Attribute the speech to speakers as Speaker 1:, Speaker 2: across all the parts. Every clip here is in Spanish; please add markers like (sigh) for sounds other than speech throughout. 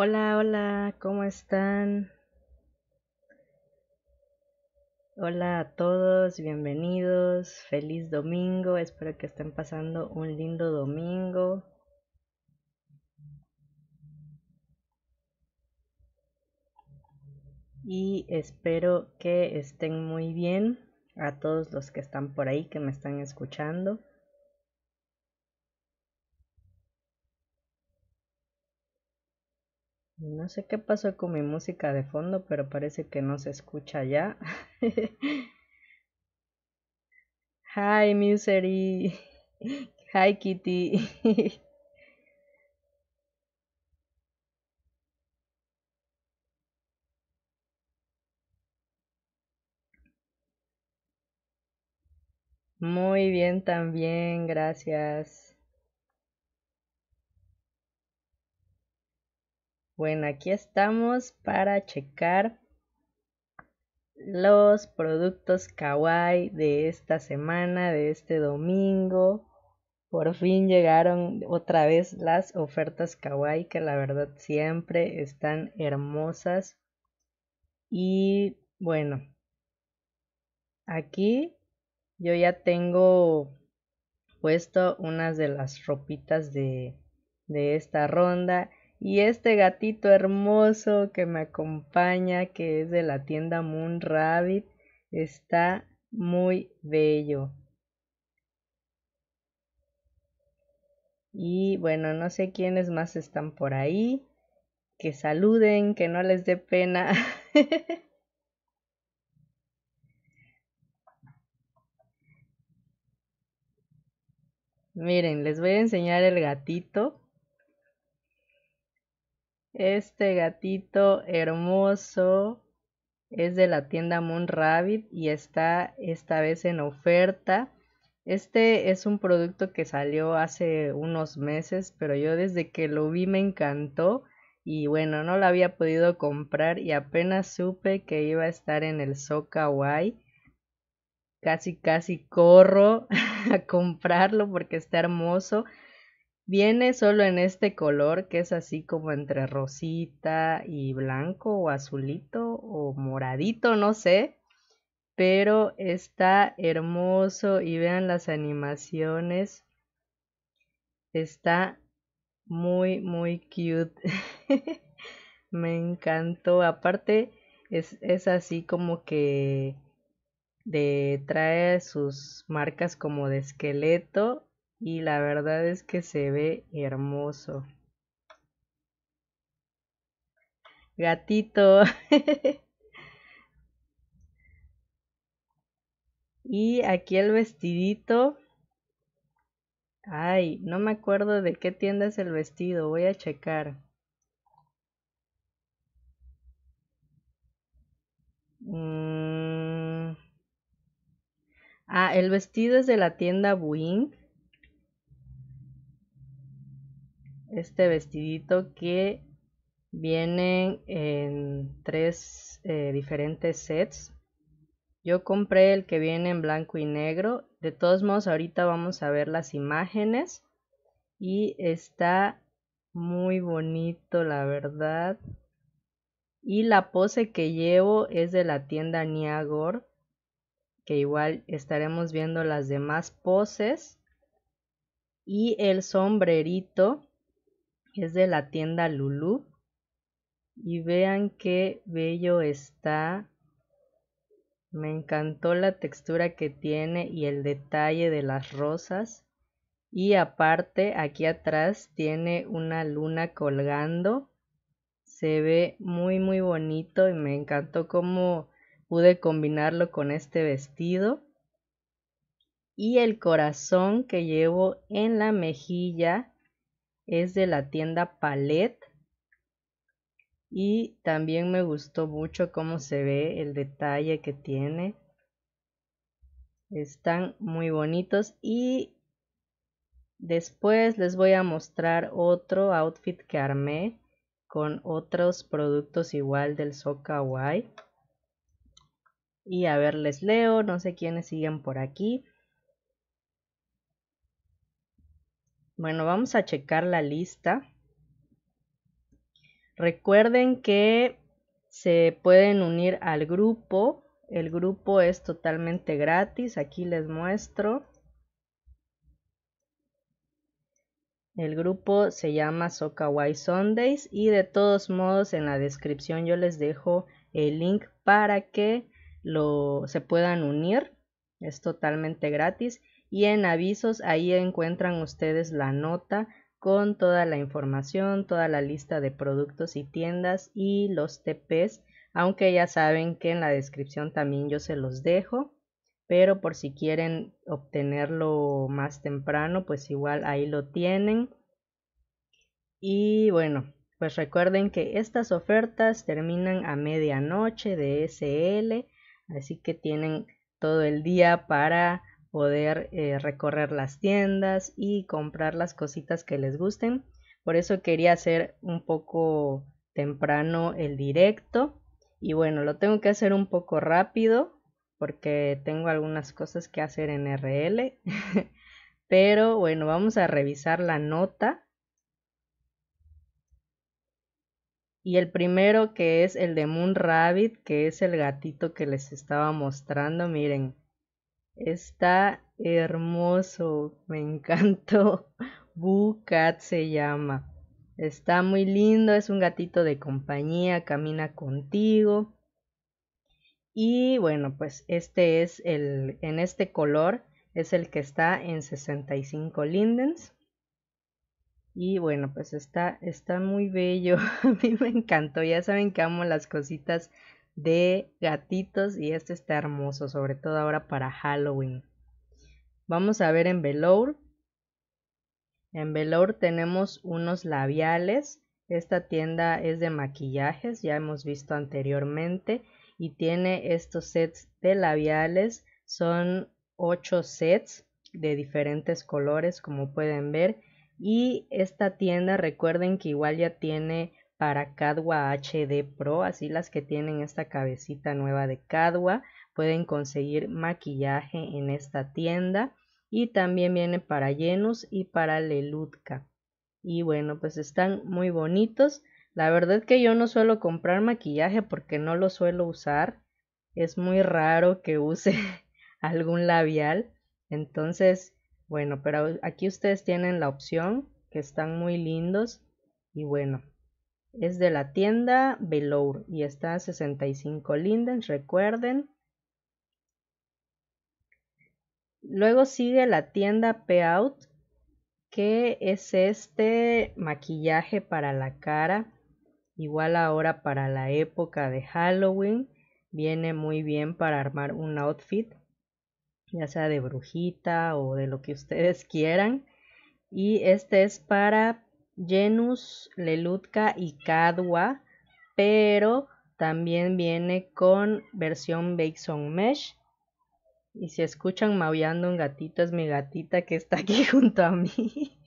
Speaker 1: Hola, hola, ¿cómo están? Hola a todos, bienvenidos, feliz domingo, espero que estén pasando un lindo domingo. Y espero que estén muy bien a todos los que están por ahí, que me están escuchando. No sé qué pasó con mi música de fondo, pero parece que no se escucha ya. (laughs) Hi, Musery. Hi, Kitty. (laughs) Muy bien también, gracias. Bueno, aquí estamos para checar los productos kawaii de esta semana, de este domingo. Por fin llegaron otra vez las ofertas kawaii que la verdad siempre están hermosas. Y bueno, aquí yo ya tengo puesto unas de las ropitas de, de esta ronda y este gatito hermoso que me acompaña, que es de la tienda Moon Rabbit, está muy bello. Y bueno, no sé quiénes más están por ahí. Que saluden, que no les dé pena. (laughs) Miren, les voy a enseñar el gatito. Este gatito hermoso es de la tienda Moon Rabbit y está esta vez en oferta. Este es un producto que salió hace unos meses, pero yo desde que lo vi me encantó y bueno, no lo había podido comprar y apenas supe que iba a estar en el So Casi casi corro (laughs) a comprarlo porque está hermoso. Viene solo en este color que es así como entre rosita y blanco o azulito o moradito, no sé. Pero está hermoso y vean las animaciones. Está muy, muy cute. (laughs) Me encantó. Aparte es, es así como que de trae sus marcas como de esqueleto y la verdad es que se ve hermoso. Gatito. (laughs) y aquí el vestidito. Ay, no me acuerdo de qué tienda es el vestido. Voy a checar. Mm. Ah, el vestido es de la tienda Buing. Este vestidito que vienen en tres eh, diferentes sets. Yo compré el que viene en blanco y negro. De todos modos, ahorita vamos a ver las imágenes. Y está muy bonito, la verdad. Y la pose que llevo es de la tienda Niagor. Que igual estaremos viendo las demás poses. Y el sombrerito es de la tienda Lulu. Y vean qué bello está. Me encantó la textura que tiene y el detalle de las rosas. Y aparte, aquí atrás tiene una luna colgando. Se ve muy muy bonito y me encantó cómo pude combinarlo con este vestido. Y el corazón que llevo en la mejilla es de la tienda Palette. Y también me gustó mucho cómo se ve el detalle que tiene. Están muy bonitos. Y después les voy a mostrar otro outfit que armé con otros productos igual del So y a ver les leo no sé quiénes siguen por aquí Bueno, vamos a checar la lista. Recuerden que se pueden unir al grupo. El grupo es totalmente gratis. Aquí les muestro. El grupo se llama Sokawai Sundays y de todos modos en la descripción yo les dejo el link para que lo, se puedan unir. Es totalmente gratis y en avisos ahí encuentran ustedes la nota con toda la información, toda la lista de productos y tiendas y los TPs, aunque ya saben que en la descripción también yo se los dejo, pero por si quieren obtenerlo más temprano, pues igual ahí lo tienen. Y bueno, pues recuerden que estas ofertas terminan a medianoche de SL, así que tienen todo el día para poder eh, recorrer las tiendas y comprar las cositas que les gusten. Por eso quería hacer un poco temprano el directo. Y bueno, lo tengo que hacer un poco rápido porque tengo algunas cosas que hacer en RL. (laughs) Pero bueno, vamos a revisar la nota. Y el primero que es el de Moon Rabbit, que es el gatito que les estaba mostrando. Miren, Está hermoso, (laughs) me encantó. Boo Cat se llama. Está muy lindo, es un gatito de compañía, camina contigo. Y bueno, pues este es el, en este color, es el que está en 65 lindens. Y bueno, pues está, está muy bello. (laughs) A mí me encantó. Ya saben que amo las cositas de gatitos y este está hermoso, sobre todo ahora para Halloween. Vamos a ver en Velour. En Velour tenemos unos labiales. Esta tienda es de maquillajes, ya hemos visto anteriormente y tiene estos sets de labiales. Son 8 sets de diferentes colores como pueden ver y esta tienda recuerden que igual ya tiene para Cadwa HD Pro, así las que tienen esta cabecita nueva de Cadwa pueden conseguir maquillaje en esta tienda y también viene para Yenus y para Lelutka. Y bueno, pues están muy bonitos. La verdad que yo no suelo comprar maquillaje porque no lo suelo usar. Es muy raro que use (laughs) algún labial. Entonces, bueno, pero aquí ustedes tienen la opción que están muy lindos. Y bueno, es de la tienda Velour y está a 65 lindens, recuerden. Luego sigue la tienda Payout, que es este maquillaje para la cara, igual ahora para la época de Halloween. Viene muy bien para armar un outfit, ya sea de brujita o de lo que ustedes (laughs) quieran. Y este es para Genus, Lelutka y Cadwa, pero también viene con versión Bakeson Mesh. Y si escuchan maullando un gatito, es mi gatita que está aquí (laughs) junto a mí.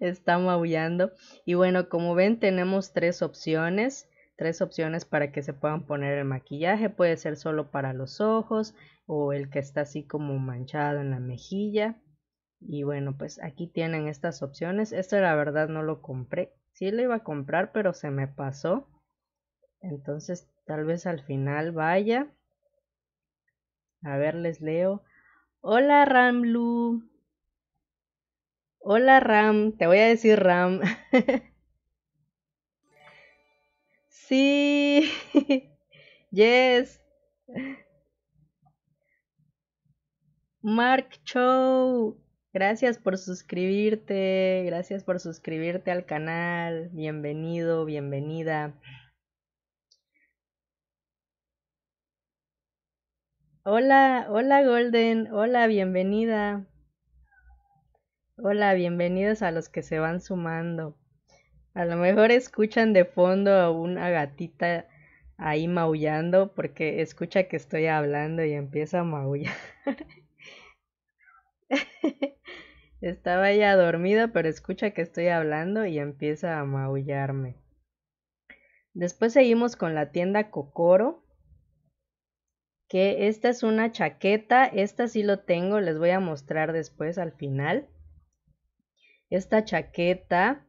Speaker 1: está maullando. Y bueno, como ven, tenemos tres opciones. Tres opciones para que se puedan poner el maquillaje. Puede ser solo para los ojos o el que está así como manchado en la mejilla. Y bueno, pues aquí tienen estas opciones. Esto la verdad no lo compré. Sí lo iba a comprar, pero se me pasó. Entonces tal vez al final vaya. A ver, les leo. Hola Ramlu. Hola Ram. Te voy a decir Ram. (laughs) sí. (laughs) yes. Mark Chow. Gracias por suscribirte, gracias por suscribirte al canal, bienvenido, bienvenida. Hola, hola Golden, hola, bienvenida. Hola, bienvenidos a los que se van sumando. A lo mejor escuchan de fondo a una gatita ahí maullando porque escucha que estoy hablando y empieza a maullar. (laughs) Estaba ya dormida, pero escucha que estoy hablando y empieza a maullarme. Después seguimos con la tienda Kokoro. Que esta es una chaqueta. Esta sí lo tengo, les voy a mostrar después al final. Esta chaqueta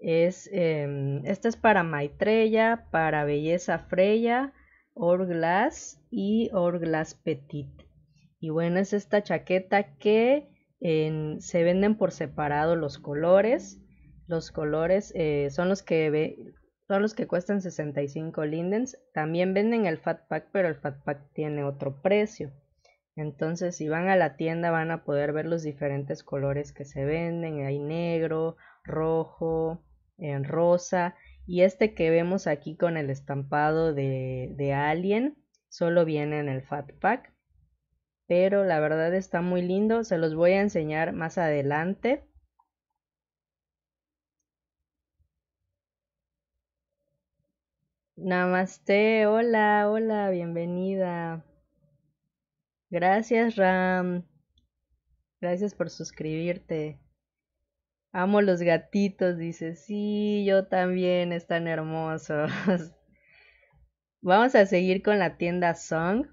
Speaker 1: Es, em, esta es para Maitreya, para Belleza Freya, Orglass y Orglass Petit. Y bueno, es esta chaqueta que se venden por separado los colores. Los colores eh, son los que son los que cuestan 65 lindens. También venden el Fat Pack, pero el Fat Pack tiene otro precio. Entonces, si van a la tienda van a poder ver los diferentes colores que se venden. Hay negro, rojo, en rosa. Y este que vemos aquí con el estampado de, de Alien solo viene en el Fat Pack. Pero la verdad está muy lindo. Se los voy a enseñar más adelante. Namaste, hola, hola, bienvenida. Gracias, Ram. Gracias por suscribirte. Amo los gatitos, dice. Sí, yo también, están hermosos. (laughs) Vamos a seguir con la tienda Song.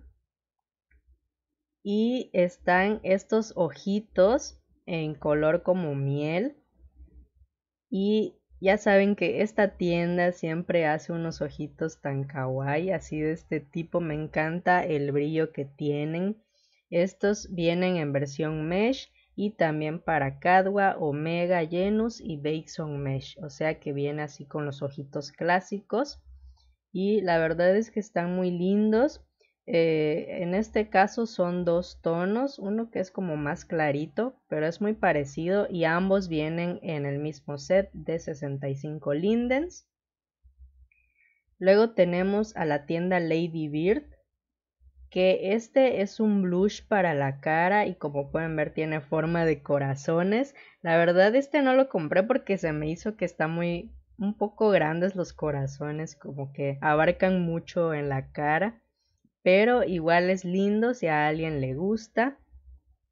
Speaker 1: Y están estos ojitos en color como miel. Y ya saben que esta tienda siempre hace unos ojitos tan kawaii, así de este tipo. Me encanta el brillo que tienen. Estos vienen en versión mesh y también para Cadwa, Omega, Genus y Bakeson Mesh. O sea que viene así con los ojitos clásicos. Y la verdad es que están muy lindos. Eh, en este caso son dos tonos, uno que es como más clarito, pero es muy parecido y ambos vienen en el mismo set de 65 lindens. Luego tenemos a la tienda Lady Bird, que este es un blush para la cara y como pueden ver tiene forma de corazones. La verdad este no lo compré porque se me hizo que está muy un poco grandes los corazones, como que abarcan mucho en la cara pero igual es lindo si a alguien le gusta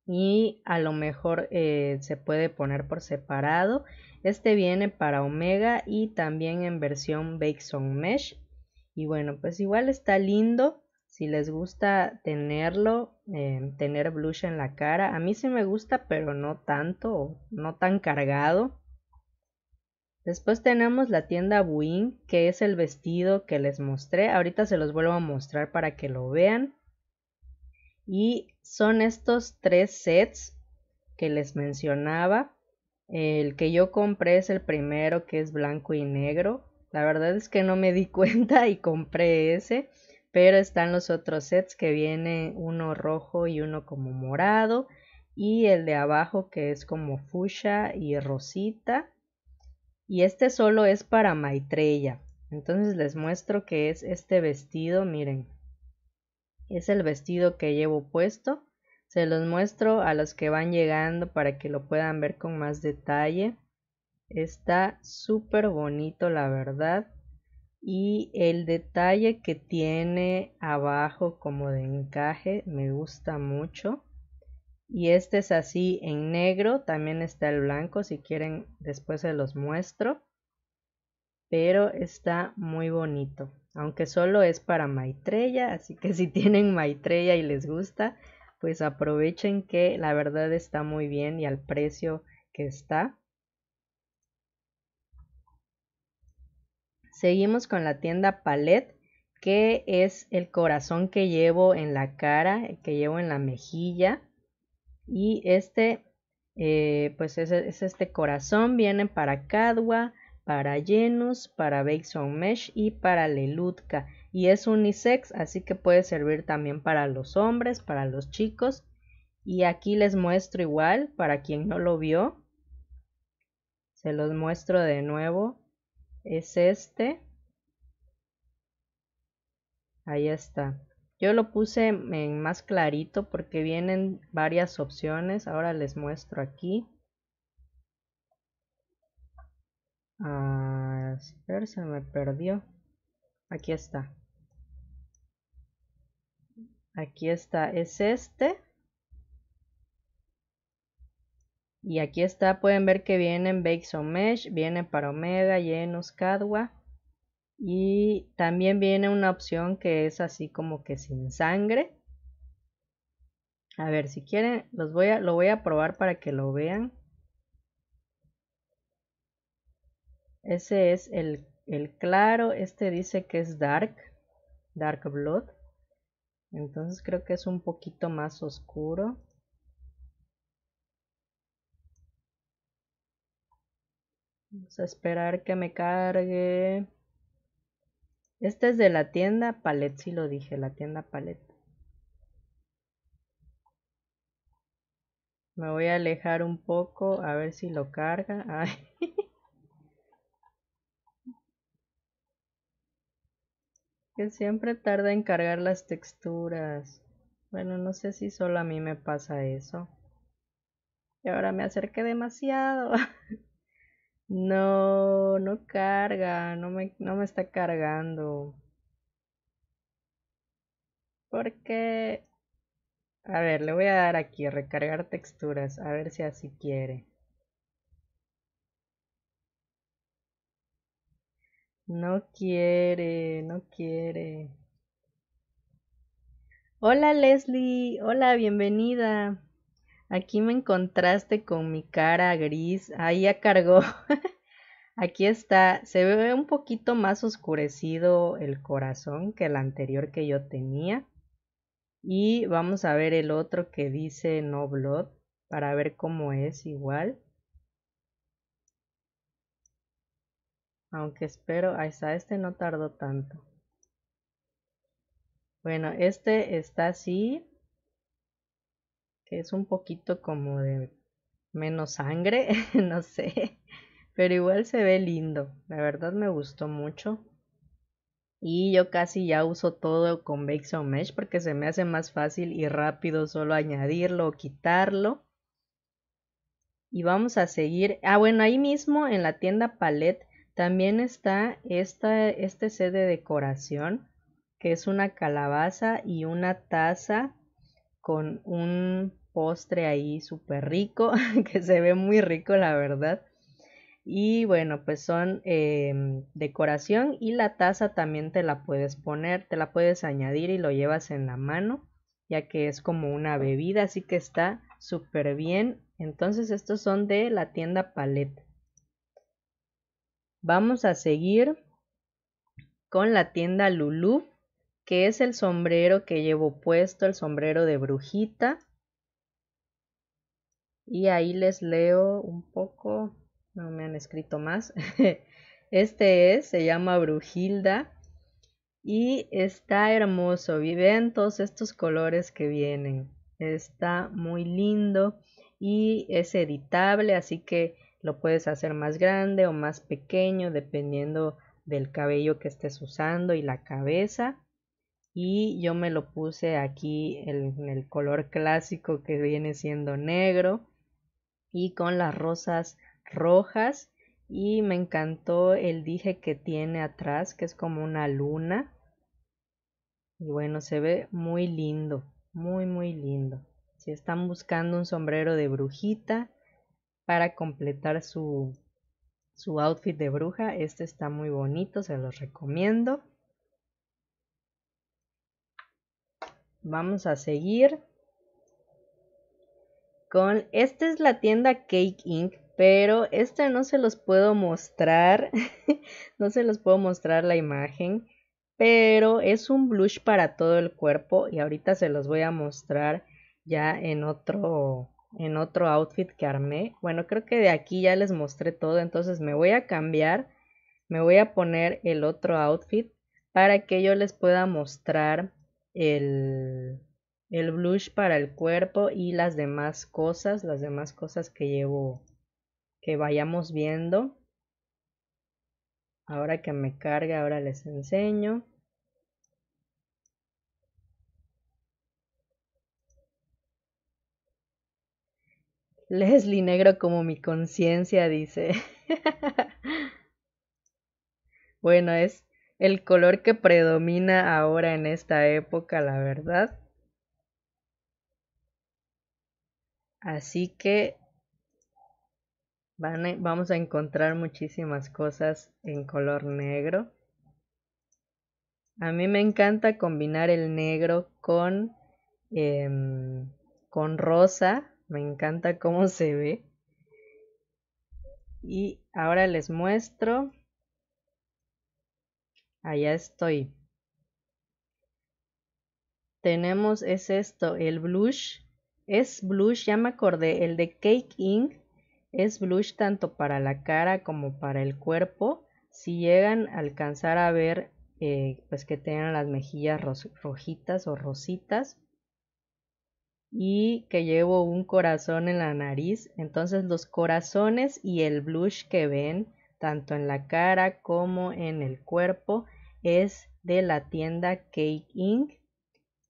Speaker 1: y a lo mejor eh, se puede poner por separado. Este viene para Omega y también en versión Bakeson Mesh. Y bueno, pues igual está lindo. Si les gusta tenerlo, eh, tener blush en la cara. A mí sí me gusta, pero no tanto, no tan cargado. Después tenemos la tienda Buin, que es el vestido que les mostré. Ahorita se los vuelvo a mostrar para que lo vean. Y son estos tres sets que les mencionaba. El que yo compré es el primero que es blanco y negro. La verdad es que no me di (laughs) cuenta y compré ese. Pero están los otros sets que viene uno rojo y uno como morado. Y el de abajo que es como fuchsia y rosita y este solo es para Maitreya. Entonces les muestro que es este vestido, miren. Es el vestido que llevo puesto. Se los muestro a los que van llegando para que lo puedan ver con más detalle. Está súper bonito la verdad. Y el detalle que tiene abajo como de encaje me gusta mucho y este es así en negro también está el blanco si quieren después se los muestro pero está muy bonito aunque solo es para Maitreya así que (laughs) si tienen Maitreya y les gusta pues aprovechen que la verdad está muy bien y al precio que está. Seguimos con la tienda Palette que es el corazón que llevo en la cara que llevo en la mejilla y este, eh, pues es, este corazón, viene para Cadwa, para Genus, para Bakeson Mesh y para Lelutka. Y es unisex, así que puede servir también para los hombres, para los chicos. Y aquí les muestro igual, para quien no lo vio. Se los muestro de nuevo. Es este. Ahí está. Yo lo puse en más clarito porque vienen varias opciones. Ahora les muestro aquí. A ver, se me perdió. Aquí está. Aquí está, es este. Y aquí está, pueden ver que vienen Bakes on Mesh, viene para Omega, Genus, Cadwa. Y también viene una opción que es así como que sin sangre. A ver, si quieren, los voy a, lo voy a probar para que lo vean. Ese es el, el claro, este dice que es dark, dark blood. Entonces creo que es un poquito más oscuro. Vamos a esperar que me cargue. Este es de la tienda Palet, si lo dije, la tienda Palet. Me voy a alejar un poco a ver si lo carga. (laughs) Ay. que siempre tarda en cargar las texturas. Bueno, no sé si solo a mí me pasa eso. Y ahora me acerqué demasiado. (laughs) no, no carga, no me, no me está cargando. Porque... A ver, le voy a dar aquí, recargar texturas, a ver si así quiere. No quiere, no quiere. Hola Leslie, hola, bienvenida. Aquí me encontraste con mi cara gris. Ahí ya cargó. (laughs) Aquí está. Se ve un poquito más oscurecido el corazón que el anterior que yo tenía. Y vamos a ver el otro que dice no blood para ver cómo es igual. Aunque espero, ahí está, este no tardó tanto. Bueno, este está así, es un poquito como de menos sangre, (laughs) no sé, pero igual se ve lindo, la verdad me gustó mucho. Y yo casi ya uso todo con Bake Mesh porque se me hace más fácil y rápido solo añadirlo o quitarlo. Y vamos a seguir. Ah, bueno, ahí mismo en la tienda Palette también está esta, este set de decoración, que es una calabaza y una taza con un postre ahí súper rico, (laughs) que se ve muy rico la verdad. Y bueno, pues son em, decoración y la taza también te la puedes poner, te la puedes añadir y lo llevas en la mano, ya que es como una bebida, así que está súper bien. Entonces estos son de la tienda Palette. Vamos a seguir con la tienda Lulu, que es el sombrero que llevo puesto, el sombrero de brujita. Y ahí les leo un poco, no me han escrito más. (laughs) Este es, se llama Brujilda y está hermoso. Viven todos estos colores que vienen. Está muy lindo y es editable, así que lo puedes hacer más grande o más pequeño dependiendo del cabello que estés usando y la cabeza. Y yo me lo puse aquí en el color clásico que viene siendo negro y con las rosas rojas. Y me encantó el dije que tiene atrás, que es como una luna. Y bueno, se ve muy lindo, muy, muy lindo. Si están buscando un sombrero de brujita, para completar su, su outfit de bruja. Este está muy bonito, se los recomiendo. Vamos a seguir con... Esta es la tienda Cake Inc. Pero este no se los puedo mostrar. (laughs) no se los puedo mostrar la imagen. Pero es un blush para todo el cuerpo. Y ahorita se los voy a mostrar ya en otro en otro outfit que armé. Bueno, creo que de aquí ya les mostré todo, entonces me voy a cambiar, me voy a poner el otro outfit para que yo les pueda mostrar el, el blush para el cuerpo y las demás cosas, las demás cosas que llevo, que vayamos viendo. Ahora que me cargue, ahora les enseño. (laughs) Leslie negro como mi conciencia, dice. (laughs) bueno, es el color que predomina ahora en esta época, la verdad. Así que vamos a encontrar muchísimas cosas en color negro. A mí me encanta combinar el negro con, em, con rosa me encanta cómo se ve. Y ahora les muestro. Allá estoy. Tenemos, es esto, el blush. Es blush, ya me acordé, el de Cake Ink es blush tanto para la cara como para el cuerpo. Si llegan a alcanzar a ver eh, pues que tengan las mejillas rojitas o rositas y que llevo un corazón en la nariz. Entonces los corazones y el blush que ven tanto en la cara como en el cuerpo es de la tienda Cake Ink.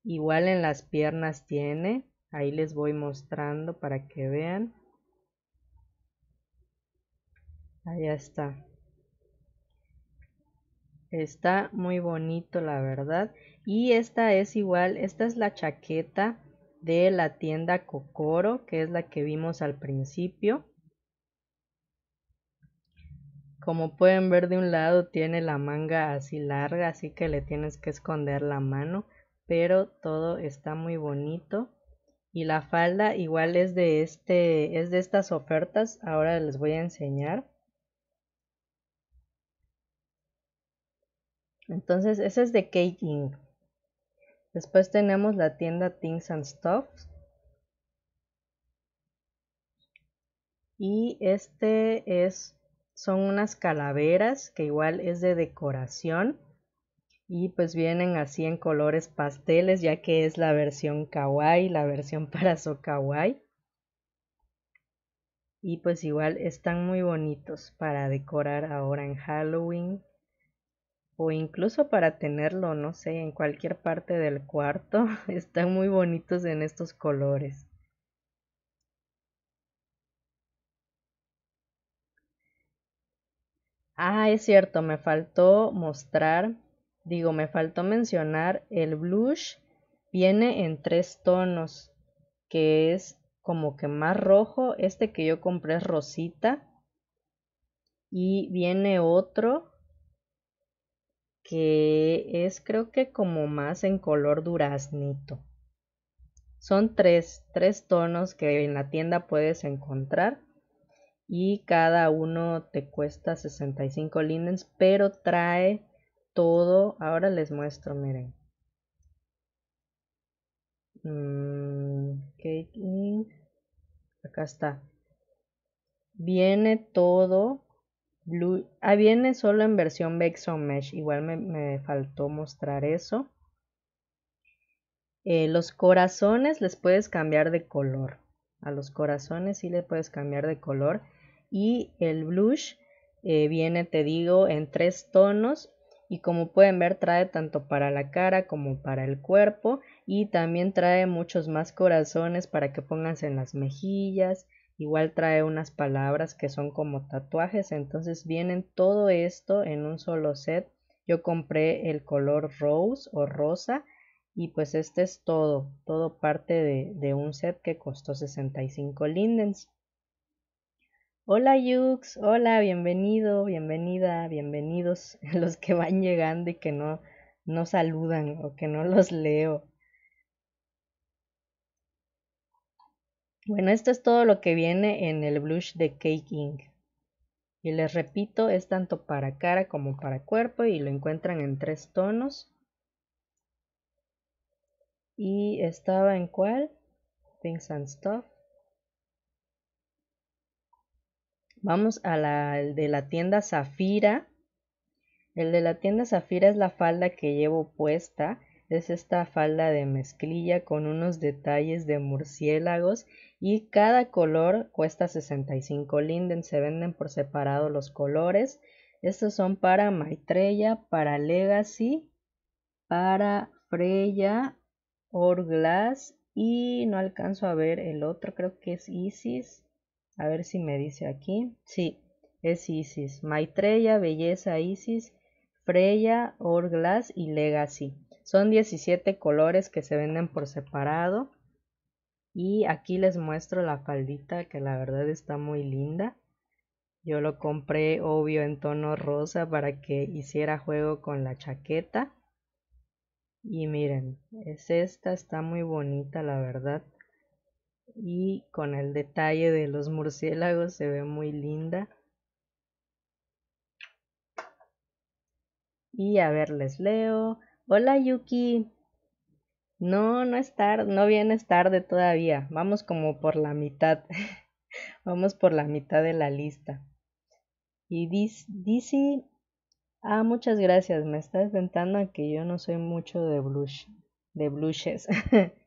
Speaker 1: Igual en las piernas tiene. Ahí les voy mostrando para que vean. Ahí está. Está muy bonito la verdad. Y esta es igual, esta es la chaqueta de la tienda Kokoro, que es la que vimos al principio. Como pueden ver de un lado tiene la manga así larga, así que le tienes que esconder la mano, pero todo está muy bonito. Y la falda igual es de este es de estas ofertas, ahora les voy a enseñar. Entonces, ese es de Cake Después tenemos la tienda Things and Stuff. Y este es, son unas calaveras que igual es de decoración. Y pues vienen así en colores pasteles, ya que es la versión kawaii, la versión (laughs) para so kawaii. Y pues igual están muy bonitos para decorar ahora en Halloween o incluso para tenerlo, no sé, en cualquier parte del cuarto. (laughs) Están muy bonitos en estos colores. Ah, es cierto, me faltó mostrar, digo, me faltó mencionar el blush viene en tres tonos, que es como que más rojo, este que yo compré es rosita y viene otro que es creo que como más en color duraznito. Son tres, tres tonos que en la tienda puedes encontrar y cada uno te cuesta 65 lindens, pero trae todo. Ahora les muestro, miren. Mm, Acá está. Viene todo ah, viene solo en versión Bexon Mesh, igual me, faltó mostrar eso. Eh, los corazones les puedes cambiar de color. A los corazones sí le puedes cambiar de color. Y el blush eh, viene, te digo, en tres tonos. Y como pueden ver, trae tanto para la cara como para el cuerpo. Y también trae muchos más corazones para que pongas en las mejillas, Igual trae unas palabras que son como tatuajes, entonces vienen todo esto en un solo set. Yo compré el color rose o rosa y pues este es todo, todo parte de, de un set que costó 65 lindens. Hola Yux, hola, bienvenido, bienvenida, bienvenidos (laughs) los que van llegando y que no, no saludan o que no los leo. Bueno, esto es todo lo que viene en el blush de Cake. Y les repito, es tanto para cara como para cuerpo y lo encuentran en tres tonos. Y estaba en cuál? Things and Stuff. Vamos a la de la tienda Zafira. El de la tienda Zafira es la falda que llevo puesta. Es esta falda de mezclilla con unos detalles de murciélagos y cada color cuesta 65 linden, se venden por separado los colores. Estos son para Maitreya, para Legacy, para Freya, Orglass y no alcanzo a ver el otro, creo que es Isis. A ver si me dice aquí. Sí, es Isis. Maitreya, Belleza, Isis, Freya, Orglass y Legacy. Son 17 colores que se venden por separado. Y aquí les muestro la faldita que la verdad está muy linda. Yo lo compré obvio en tono rosa para que hiciera juego con la chaqueta. Y miren, es esta, está muy bonita la verdad y con el detalle de los murciélagos se ve muy linda. Y a ver, les leo. Hola Yuki. No, no es tarde, no vienes tarde todavía. Vamos como por la mitad. (laughs) Vamos por la mitad de la lista. Y dice, ah, muchas gracias. Me estás tentando a que yo no soy mucho de blush, de blushes. (laughs)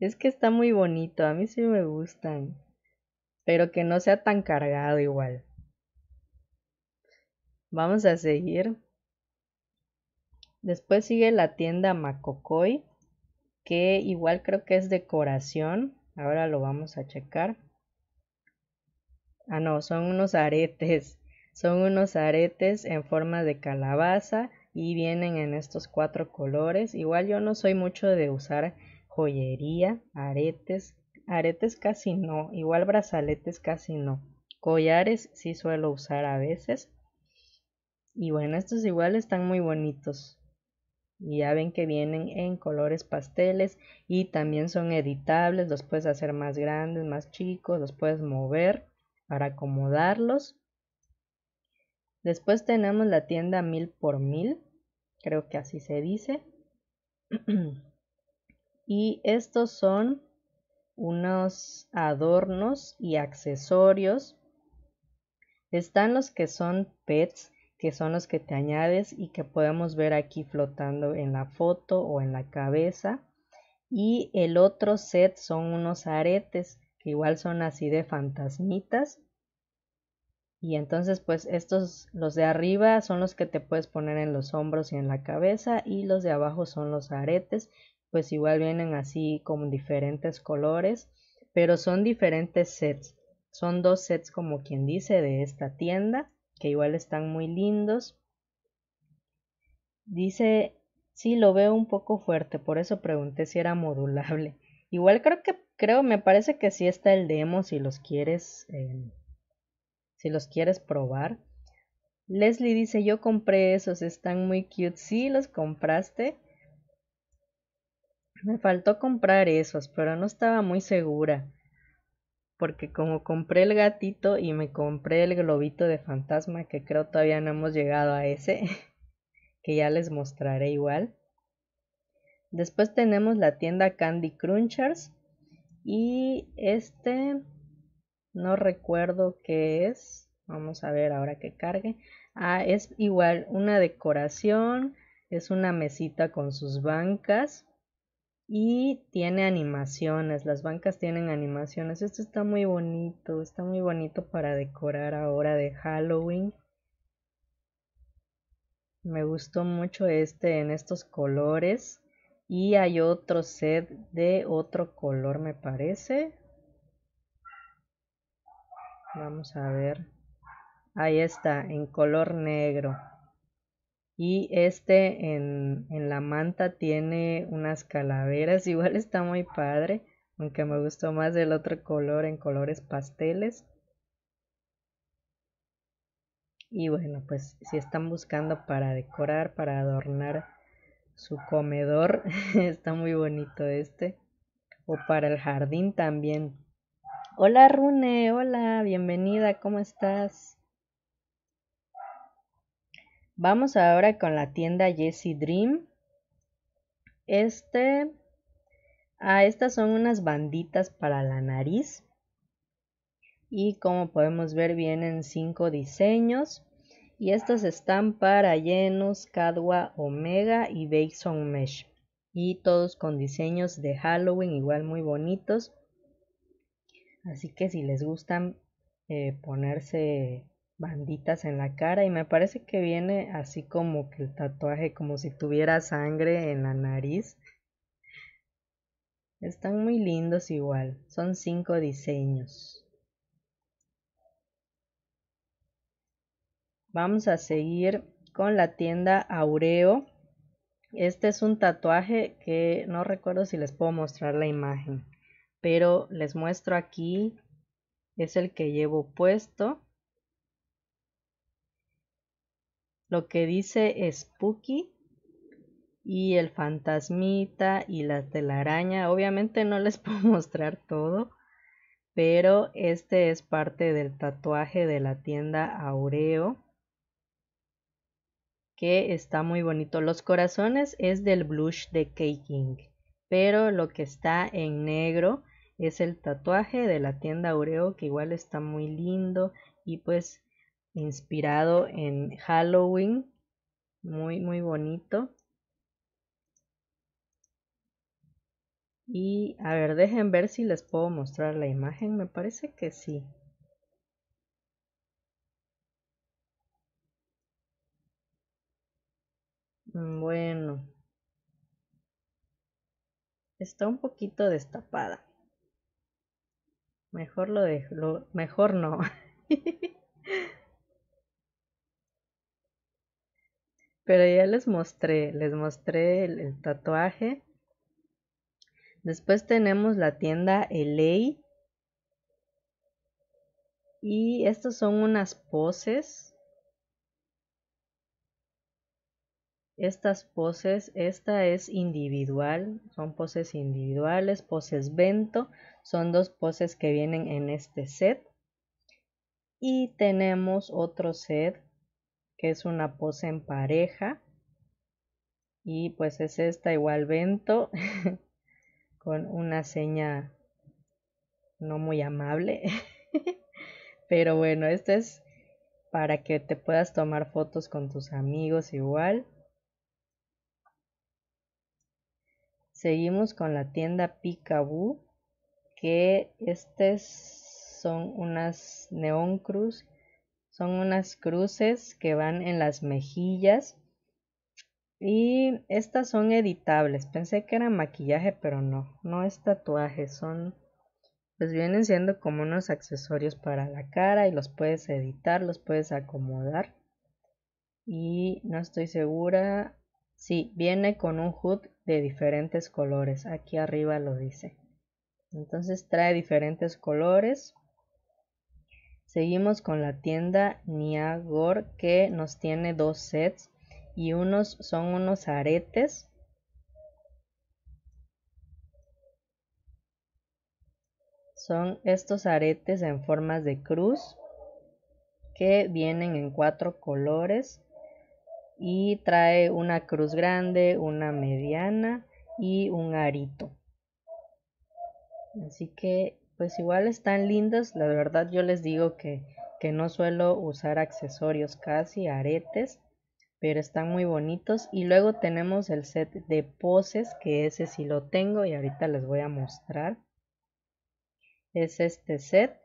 Speaker 1: es que está muy bonito, a mí sí me gustan. Pero que no sea tan cargado igual. Vamos a seguir. Después sigue la tienda Macocoy, que igual creo que es decoración. Ahora lo vamos a checar. Ah, no, son unos aretes. (laughs) Son unos aretes en forma de calabaza y vienen en estos cuatro colores. Igual yo no soy mucho de usar joyería, aretes. Aretes casi no, igual brazaletes casi no. Collares sí suelo usar a veces. Y bueno, estos igual están muy bonitos. Y ya ven que vienen en colores pasteles y también son editables. Los puedes hacer más grandes, más chicos, los puedes mover para acomodarlos. Después tenemos la tienda mil por mil, creo que así se dice. (clears throat) y estos son unos adornos y accesorios. Están los que son pets, que son los que te añades y que podemos ver aquí flotando en la foto o en la cabeza. Y el otro set son unos aretes que igual son así de fantasmitas. Y entonces pues estos, los de arriba son los que te puedes poner en los hombros y en la cabeza y los de abajo son los aretes, pues igual vienen así con diferentes colores, pero son diferentes sets. Son dos sets como quien dice de esta tienda, que igual están muy lindos. Dice, sí, lo veo un poco fuerte, por eso pregunté si era modulable. Igual creo que, creo, me parece que sí está el demo si los quieres, eh, si los quieres probar. Leslie dice, yo compré esos, están muy cute. Sí, los compraste. Me faltó comprar esos, pero no estaba muy segura. Porque como compré el gatito y me compré el globito de fantasma, que creo todavía no hemos llegado a ese, (laughs) que ya les mostraré igual. Después tenemos la tienda Candy Crunchers. Y este no recuerdo qué es. Vamos a ver ahora que cargue. Ah, es igual una decoración. Es una mesita con sus bancas. Y tiene animaciones. Las bancas tienen animaciones. Esto está muy bonito. Está muy bonito para decorar ahora de Halloween. Me gustó mucho este en estos colores. Y hay otro set de otro color, me parece. Vamos a ver. Ahí está, en color negro. Y este en, en, la manta tiene unas calaveras. (laughs) Igual está muy padre. Aunque me gustó más el otro color en colores pasteles. Y bueno, pues si están buscando para decorar, para adornar su comedor. (laughs) Está muy bonito este. O para el jardín también. Hola Rune, hola, bienvenida, ¿cómo estás? Vamos ahora con la tienda Jessie Dream. Este. Ah, estas son unas banditas para la nariz. Y como podemos ver, vienen cinco diseños. Y estos están para llenos, Cadwa Omega y Bason Mesh. Y todos con diseños de Halloween igual muy bonitos. Así que si les gustan eh, ponerse banditas en la cara y me parece que viene así como que el tatuaje como si tuviera sangre en la nariz. Están muy lindos igual. Son cinco diseños. Vamos a seguir con la tienda Aureo. Este es un tatuaje que no recuerdo si les puedo mostrar la imagen, pero les muestro aquí. Es el que llevo puesto. Lo que dice Spooky y el fantasmita y la telaraña. Obviamente no les (laughs) puedo mostrar todo, pero este es parte del tatuaje de la tienda Aureo. que está muy bonito. Los corazones es del blush de King, pero lo que está en negro es el tatuaje de la tienda Aureo que igual está muy lindo y pues inspirado en Halloween. Muy, muy bonito. Y a ver, dejen ver si les puedo mostrar la imagen. Me parece que sí. Mm, bueno. Está un poquito destapada. Mejor lo dejo. mejor no. (laughs) Pero ya les mostré, les mostré el, tatuaje. Después tenemos la tienda LA. Y estas son unas poses. Estas poses, esta es individual, son poses individuales, poses Bento, son dos poses que vienen en este set. Y tenemos otro set que es una pose en pareja. Y pues es esta igual vento (laughs) con una seña no muy amable. (laughs) Pero bueno, este es para que te puedas tomar fotos con tus amigos igual. Seguimos con la tienda Picaboo, que estas son unas neon cruz son unas cruces que van en las mejillas. Y estas son editables. Pensé que era maquillaje, pero no. No es tatuaje. Son... Pues vienen siendo como unos accesorios para la cara y los puedes editar, los puedes acomodar. Y no estoy segura. Sí, viene con un hood de diferentes colores. Aquí arriba lo dice. Entonces trae diferentes colores. Seguimos con la tienda Niagor que nos tiene dos sets y unos son unos aretes. Son estos aretes en formas de cruz que vienen en cuatro colores y trae una cruz grande, una mediana y un arito. Así que pues igual están lindos. La verdad yo les digo que, que no suelo usar accesorios casi, aretes, pero están muy bonitos. Y luego tenemos el set de poses, que ese sí lo tengo y ahorita les voy a mostrar. Es este set.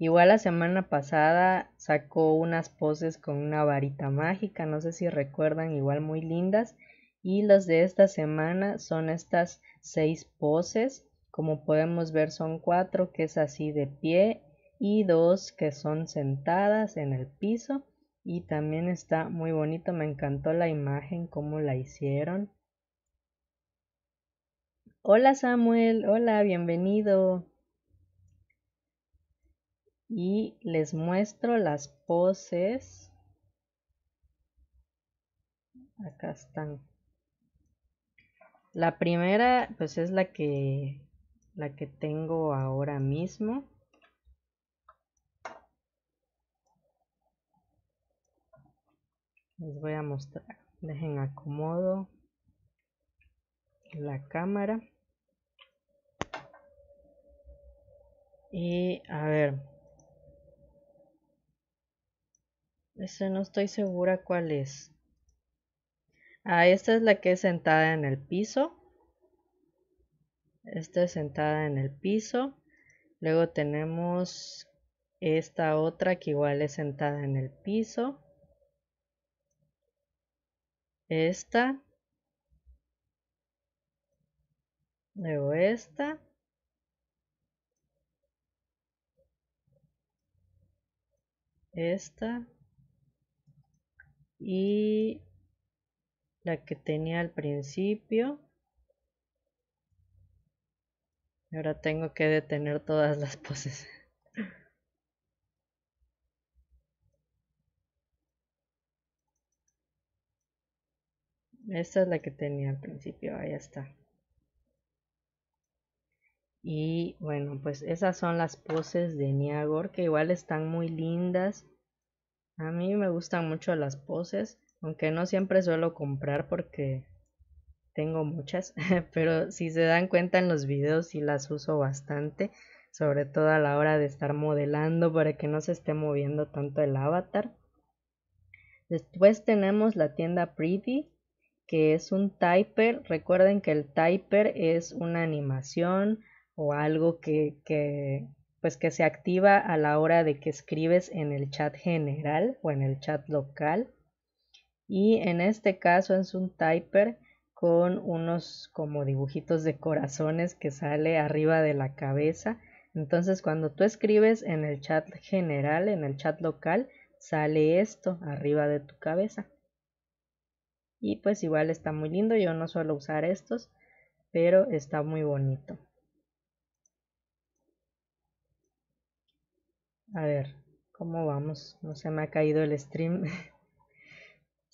Speaker 1: Igual la semana pasada sacó unas poses con una varita mágica, no sé si recuerdan, igual muy lindas. Y los de esta semana son estas seis poses como podemos ver son cuatro que es así de pie y dos que son sentadas en el piso y también está muy bonito, me encantó la imagen, cómo la hicieron. Hola Samuel, hola, bienvenido. Y les muestro las poses. Acá están. La primera pues es la que la que tengo ahora mismo. Les voy a mostrar. Dejen acomodo la cámara. Y a ver. Ese no estoy segura cuál es. Ah, esta es la que es sentada en el piso. Esta es sentada en el piso. Luego tenemos esta otra que igual es sentada en el piso. Esta. Luego esta. Esta. Y la que tenía al principio. Ahora tengo que detener todas las poses. Esta es la que tenía al principio, ahí está. Y bueno, pues esas son las poses de Niagor, que igual están muy lindas. A mí me gustan mucho las poses. aunque no siempre suelo comprar porque tengo muchas, (laughs) pero si se dan cuenta en los videos sí las uso bastante, sobre todo a la hora de estar modelando para que no se esté moviendo tanto el avatar. Después tenemos la tienda Pretty, que es un typer. Recuerden que el typer es una animación o algo que, que, pues que se activa a la hora de que escribes en el chat general o en el chat local. Y en este caso es un typer con unos como dibujitos de corazones que sale arriba de la cabeza. Entonces cuando tú escribes en el chat general, en el chat local, sale esto arriba de tu cabeza. Y pues igual está muy lindo, yo no suelo usar estos, pero está muy bonito. A ver, ¿cómo vamos? No se me ha caído el stream. (laughs)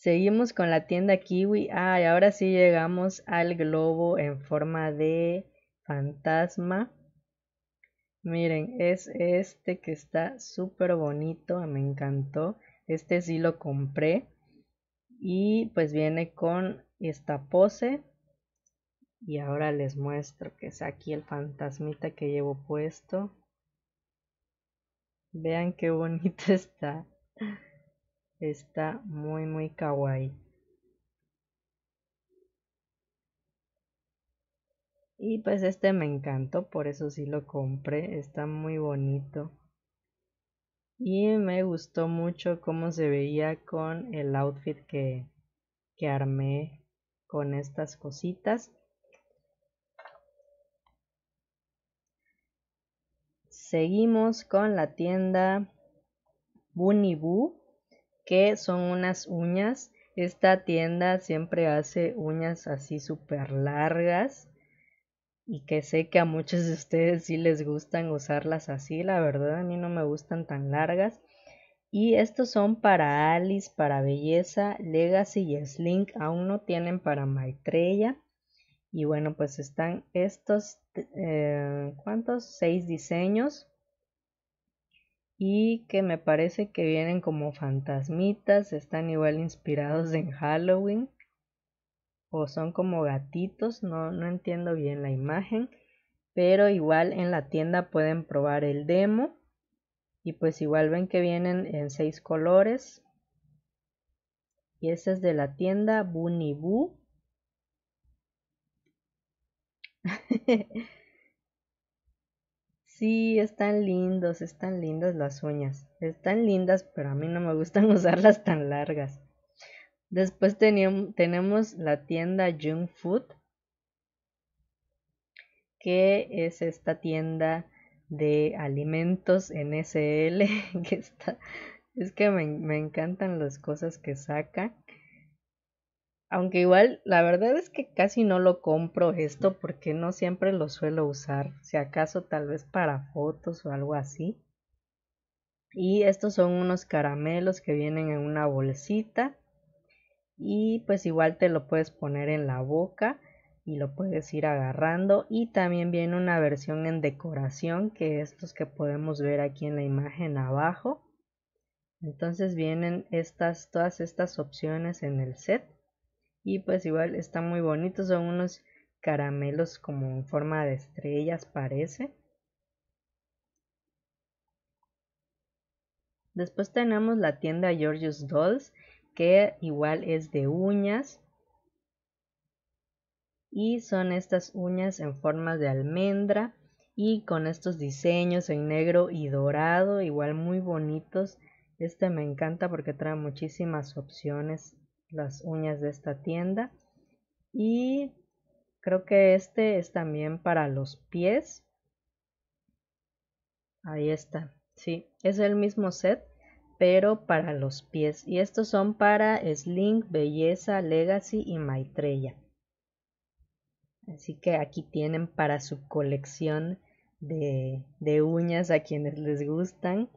Speaker 1: Seguimos con la tienda Kiwi. Ah, ahora sí llegamos al globo en forma de fantasma. Miren, es este que está súper bonito, me encantó. Este sí lo compré. Y pues viene con esta pose. Y ahora les muestro que es aquí el fantasmita que llevo puesto. Vean qué bonito (laughs) está. Está muy muy kawaii. Y pues este me encantó, por eso sí lo compré. Está muy bonito. Y me gustó mucho cómo se veía con el outfit que, que armé con estas cositas. Seguimos con la tienda Bunny Boo que son unas uñas. Esta tienda siempre hace uñas así súper largas y que sé que a muchos de ustedes sí les gustan usarlas así, la verdad a mí no me gustan tan largas. Y estos son para Alice, para Belleza, Legacy y Slink, aún no tienen para Maitreya. Y bueno, pues están estos, eh, ¿cuántos? Seis diseños y que me parece que vienen como fantasmitas, están igual inspirados en Halloween o son como gatitos, no, no entiendo bien la imagen, pero igual en la tienda pueden probar el demo y pues igual ven que vienen en seis colores y ese es de la tienda Bunny Boo. (laughs) Sí, están lindos, están lindas las uñas. Están lindas, pero a mí no me gustan (laughs) usarlas tan largas. Después tenemos la tienda Junk Food, que es esta tienda de alimentos en SL, (laughs) que está, es que me, me encantan las cosas que saca. Aunque igual, la verdad es que casi no lo compro esto porque no siempre lo suelo usar. Si acaso tal vez para fotos o algo así. Y estos son unos caramelos que vienen en una bolsita. Y pues igual te lo puedes poner en la boca y lo puedes ir agarrando. Y también viene una versión en decoración que estos que podemos ver aquí en la imagen abajo. Entonces vienen estas, todas estas opciones en el set y pues igual está muy bonito son unos caramelos como en forma de estrellas parece. Después tenemos la tienda George's Dolls que igual es de uñas. Y son estas uñas en forma de almendra y con estos diseños en negro y dorado igual muy bonitos. Este me encanta porque trae muchísimas opciones las uñas de esta tienda. Y creo que este es también para los pies. Ahí está sí es el mismo set pero para los pies. Y estos son para Slink, Belleza, Legacy y Maitreya. Así que aquí tienen para su colección de, de uñas a quienes les gustan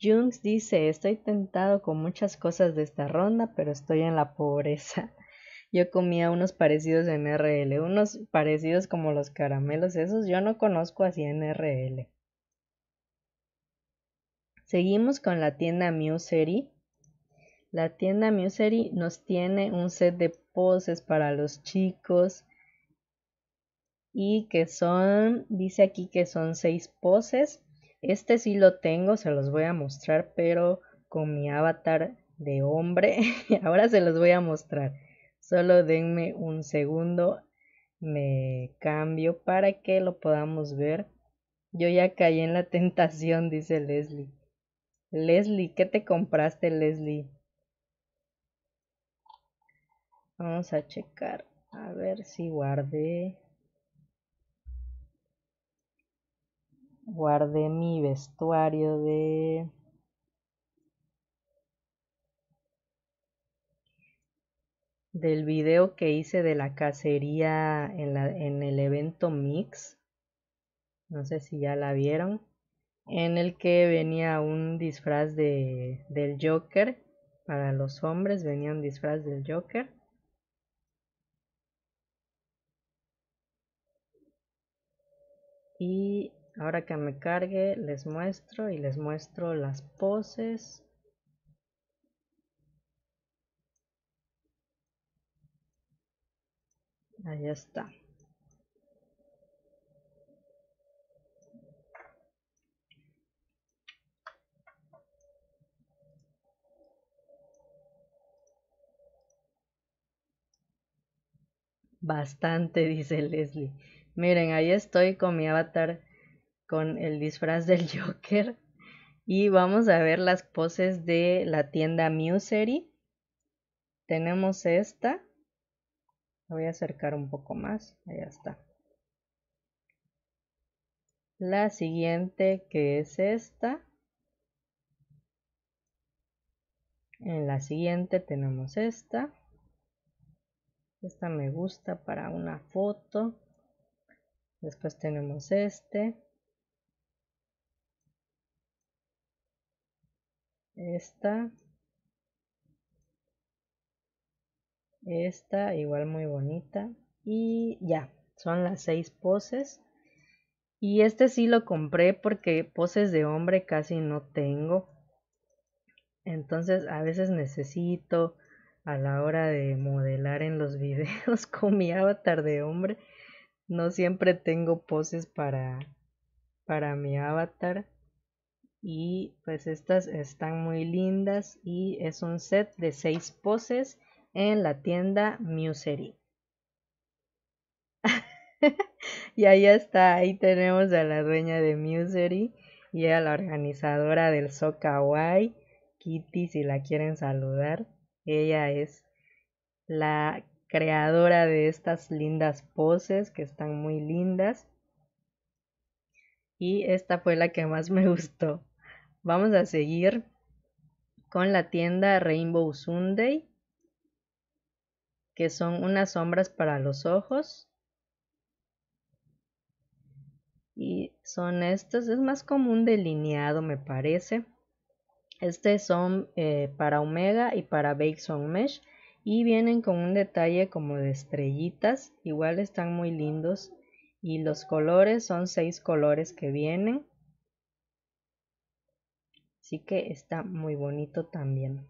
Speaker 1: Jungs dice, estoy tentado con muchas cosas de esta ronda, pero estoy en la pobreza. (laughs) Yo comía unos parecidos en RL, unos parecidos como los caramelos esos, yo no conozco así en RL. Seguimos con la tienda Musery. la tienda Musery nos tiene un set de poses para los chicos y que son, dice aquí que son seis poses. Este sí lo tengo, se los voy a mostrar, pero con mi avatar de hombre. (laughs) Ahora se los voy a mostrar. Solo denme un segundo, me cambio para que lo podamos ver. Yo ya caí en la (laughs) tentación, dice Leslie. Leslie, ¿qué te compraste, Leslie? Vamos a checar. A ver si guardé. Guardé mi vestuario de... Del video que hice de la cacería en, la, en el evento Mix. No sé si ya la vieron. En el que venía un disfraz de, del Joker. Para los hombres venía un disfraz del Joker. y ahora que me cargue les muestro y les muestro las poses ahí está Bastante, (laughs) dice Leslie. Miren, ahí estoy con mi avatar con el disfraz del (laughs) Joker. Y vamos a ver las poses de la tienda Musery. Tenemos esta. voy a acercar un poco más. Ahí está. La siguiente que es esta. En la siguiente tenemos esta. Esta me gusta para una foto. Después tenemos este. Esta. Esta, igual muy bonita. Y ya, son las seis poses. Y este sí lo compré porque poses de hombre casi no tengo. Entonces a veces necesito a la hora de modelar en los (laughs) videos con mi avatar de hombre no siempre tengo poses para, para mi avatar. Y pues estas están muy lindas y es un set de 6 poses en la tienda Musery. (laughs) y ahí está, ahí tenemos a la dueña de Musery y a la organizadora del So Kitty si la quieren saludar. Ella es la creadora de estas lindas poses que están muy lindas. Y esta fue la que más me (laughs) gustó. Vamos a seguir con la tienda Rainbow Sunday, que son unas sombras para los ojos. Y son estos, es más como un delineado me parece. Este son eh, para Omega y para Bakeson Mesh y vienen con un detalle como de estrellitas igual están muy lindos y los colores son seis colores que vienen así que está muy bonito también.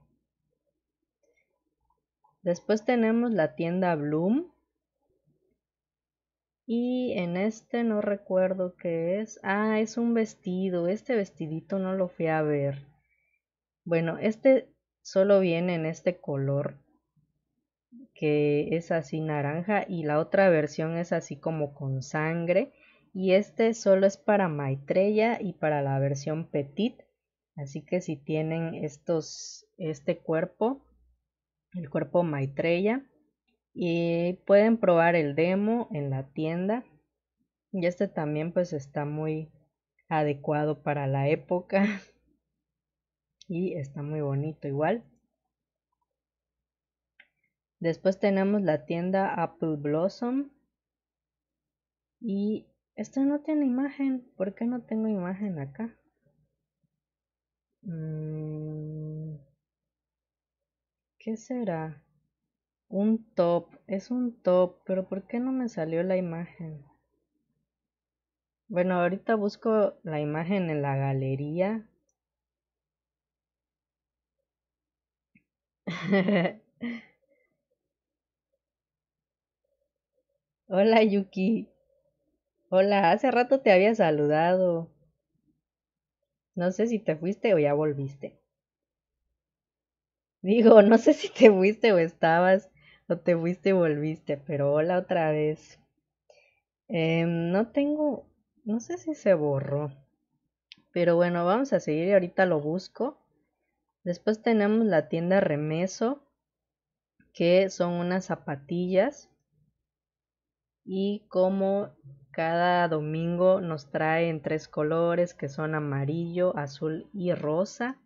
Speaker 1: Después tenemos la tienda Bloom. Y en este no recuerdo qué es. Ah es un vestido. Este vestidito no lo fui a ver. Bueno este solo viene en este color que es así naranja y la otra versión es así como con sangre. Y este solo es para Maitreya y para la versión Petit así que si tienen estos este cuerpo el cuerpo Maitreya y pueden probar el demo en la tienda y este también pues está muy adecuado para la época (laughs) y está muy bonito igual Después tenemos la tienda Apple Blossom. Y este no tiene imagen. ¿Por qué no tengo imagen acá? Mm, ¿Qué será? Un top. Es un top. Pero ¿por qué no me salió la imagen? Bueno, ahorita busco la imagen en la galería (laughs) Hola Yuki. Hola, hace rato te había saludado. No sé si te fuiste o ya volviste. Digo, no sé si te fuiste o estabas, o te fuiste y volviste, pero hola otra vez. Em, no tengo, no sé si se borró. Pero bueno, vamos a seguir y ahorita lo busco. Después tenemos la tienda Remeso, que son unas zapatillas. Y como cada domingo nos traen tres colores que son amarillo, azul y rosa.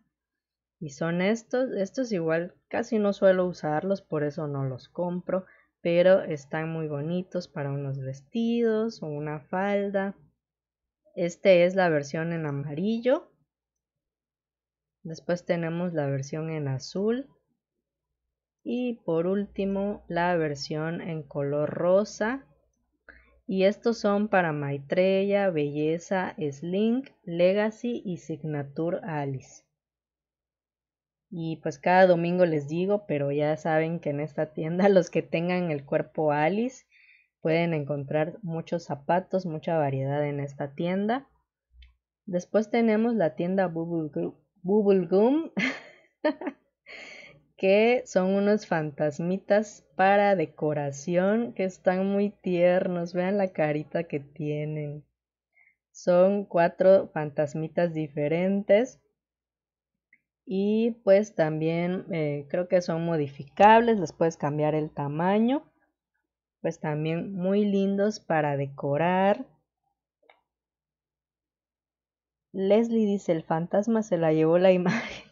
Speaker 1: Y son estos, estos igual casi no suelo usarlos, por eso no los compro, pero están muy bonitos para unos vestidos o una falda. Este es la versión en amarillo. Después tenemos la versión en azul. Y por último la versión en color rosa. Y estos son para Maitreya, Belleza, Slink, Legacy y Signature Alice. Y pues cada domingo les digo, pero ya saben que en esta tienda (laughs) los que tengan el cuerpo Alice pueden encontrar muchos zapatos, mucha variedad en esta tienda. Después tenemos la tienda Bubble Gum, (laughs) que son unos fantasmitas para decoración que están muy tiernos. Vean la carita que tienen. Son cuatro fantasmitas diferentes y pues también eh, creo que son modificables, les puedes cambiar el tamaño. Pues también muy lindos para decorar. Leslie dice, el fantasma se la llevó la (laughs) imagen.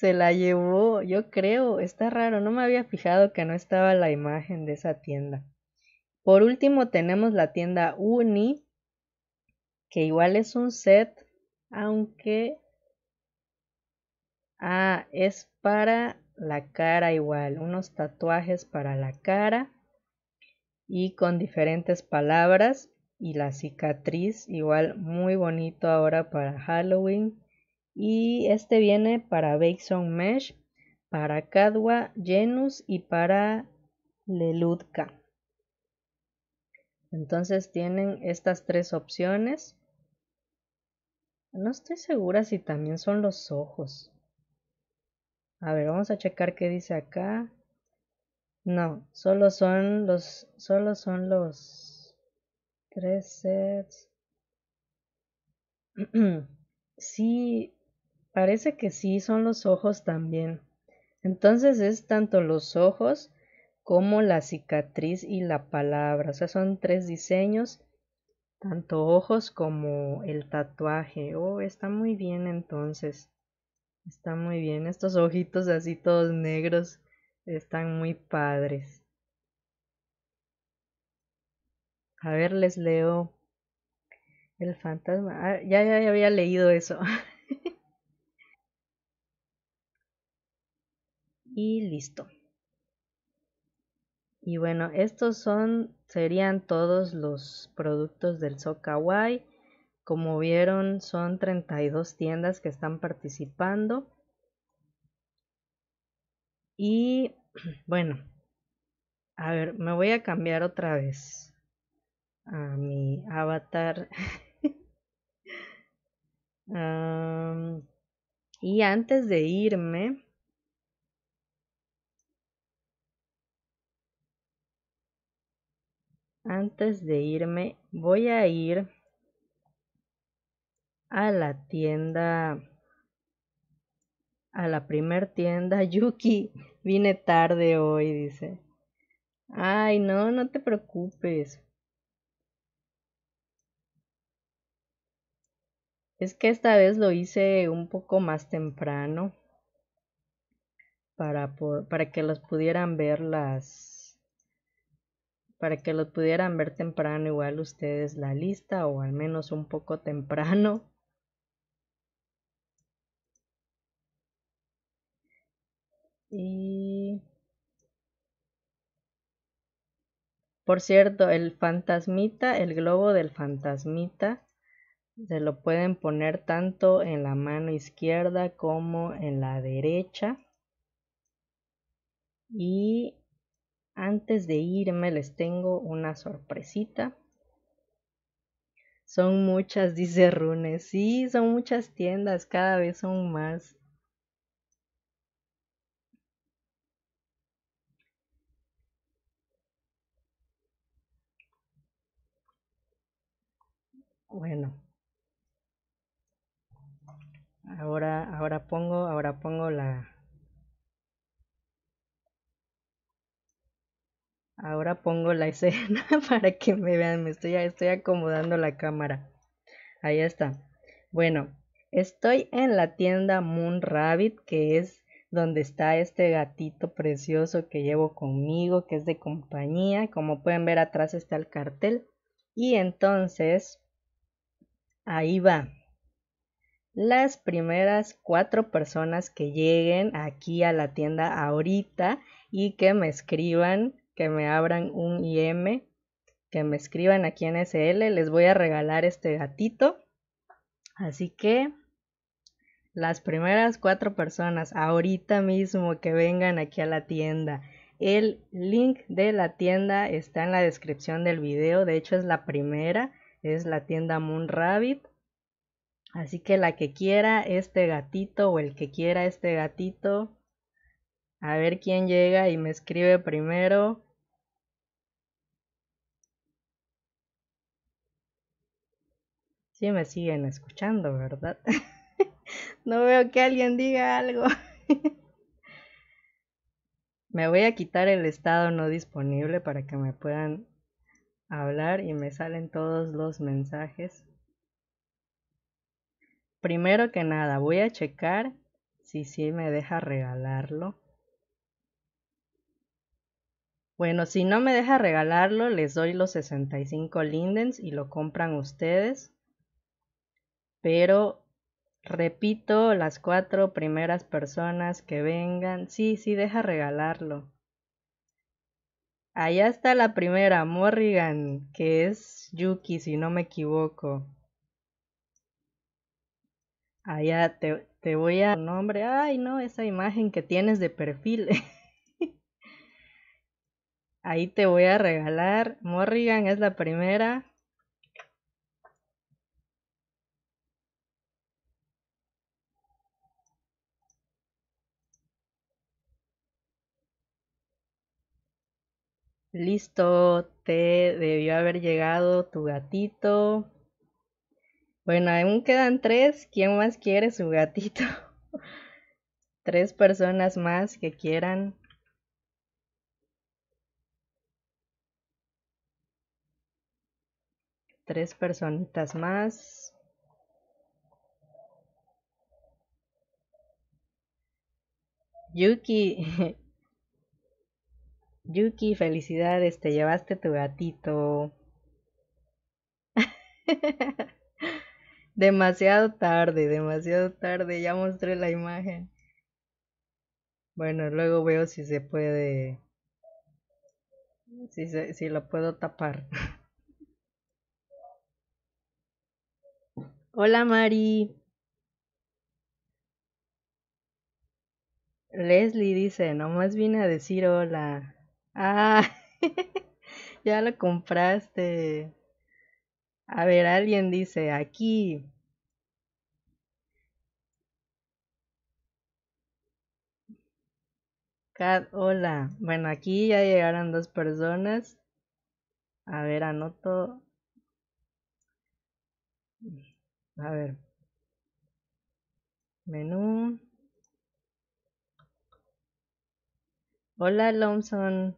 Speaker 1: Se la llevó, yo creo, está raro, no me había fijado que no estaba la imagen de esa tienda. Por último tenemos la tienda Uni, que igual es un set, aunque Ah, es para la cara igual, unos tatuajes para la cara y con diferentes palabras y la cicatriz igual muy bonito ahora para Halloween y este viene para Bakeson Mesh, para Cadwa Genus y para Leludka. Entonces tienen estas tres opciones. No estoy segura si también son los ojos. A ver, vamos a checar qué dice acá. No, solo son los, solo son los tres sets. (clears throat) sí, parece que sí, son los ojos también. Entonces es tanto los ojos como la cicatriz y la palabra. O sea, son tres diseños, tanto ojos como el tatuaje. Oh, está muy bien entonces. Está muy bien. Estos ojitos así todos negros están muy padres. A ver, les leo. El fantasma. Ah, ya, ya, ya había leído eso. (laughs) y listo. Y bueno, estos son, serían todos los productos del Sokawai. Como vieron, son 32 tiendas que están participando. Y (clears throat) bueno, a ver, me voy a cambiar otra vez a mi avatar. (laughs) y antes de irme, antes de irme, voy a ir a la tienda, a la primer tienda. (laughs) Yuki, vine tarde hoy, dice. Ay, no, no te preocupes. Es que esta vez lo hice un poco más temprano para, para que los pudieran ver las para que los pudieran ver temprano igual ustedes la lista o al menos un poco temprano (laughs) Y... Por cierto, el fantasmita, el globo del fantasmita, se lo pueden poner tanto en la mano izquierda como en la derecha. Y antes de irme les tengo una sorpresita. Son muchas, (laughs) dice Rune. Sí, son muchas tiendas, cada vez son más. Bueno. Ahora, ahora pongo, ahora pongo la, Ahora pongo la (laughs) escena para que me vean. Me estoy, estoy acomodando la cámara. Ahí está. Bueno, estoy en la tienda Moon Rabbit, que es donde está este gatito precioso que llevo conmigo, que es de compañía. Como pueden ver atrás está el cartel. Y entonces, ahí va. Las primeras cuatro personas que lleguen aquí a la tienda ahorita y que me escriban que me abran un IM, que me escriban aquí en SL, les voy a regalar este gatito. Así que las primeras cuatro personas ahorita mismo que vengan aquí a la tienda. El link de la tienda está en la descripción del video. De hecho es la primera. Es la tienda Moon Rabbit. Así que la que quiera este gatito o el que quiera este gatito. A ver quién llega y me escribe primero. Sí me siguen escuchando, ¿verdad? (laughs) no veo que alguien diga algo. (laughs) me voy a quitar el estado no disponible para que me puedan hablar y me salen todos los mensajes. Primero que nada, voy a checar si sí me deja regalarlo. Bueno, si no me deja regalarlo, les doy los 65 lindens y lo compran ustedes. Pero repito, las cuatro primeras personas que vengan, sí, sí, deja regalarlo. Allá está la primera, Morrigan, que es Yuki, si no me equivoco. Allá te, te voy a nombre. Ay, no, esa imagen que tienes de perfil. (laughs) Ahí te voy a regalar. Morrigan es la primera. Listo, te debió haber llegado tu gatito. Bueno, aún quedan tres. ¿Quién más quiere su gatito? (laughs) tres personas más que quieran. Tres personitas más. Yuki, (laughs) Yuki, felicidades, te llevaste tu gatito. (laughs) demasiado tarde, demasiado tarde, ya mostré la imagen. Bueno, luego veo si se puede, si, si lo puedo tapar. (laughs) Hola Mari. Leslie dice, nomás vine a decir hola. Ah, (laughs) ya lo compraste. A ver, alguien dice aquí. Cat, hola. Bueno, aquí ya llegaron dos personas. A ver, anoto. A ver. Menú. Hola, Lomson.